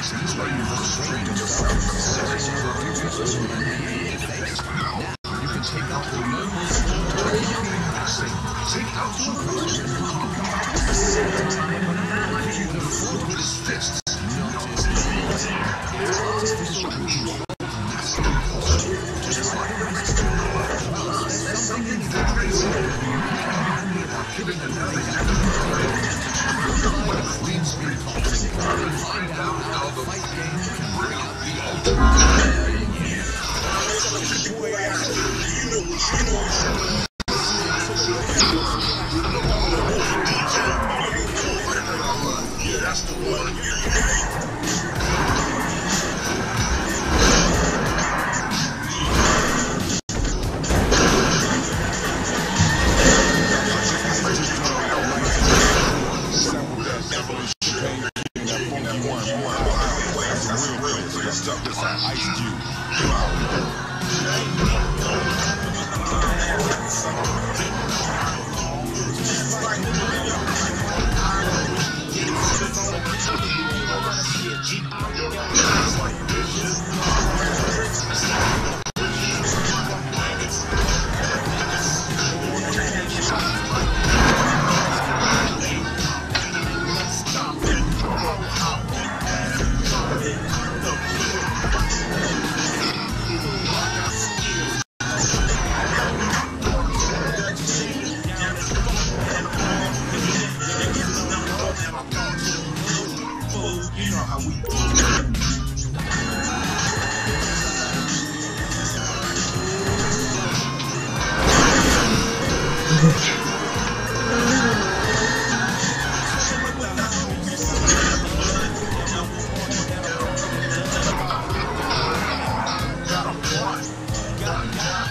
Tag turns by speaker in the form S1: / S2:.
S1: reasons why you must train yourself settings for Now, you can take out the mobile phone Take out your phone
S2: Next this Ice Cube. know how we do.
S3: Yeah.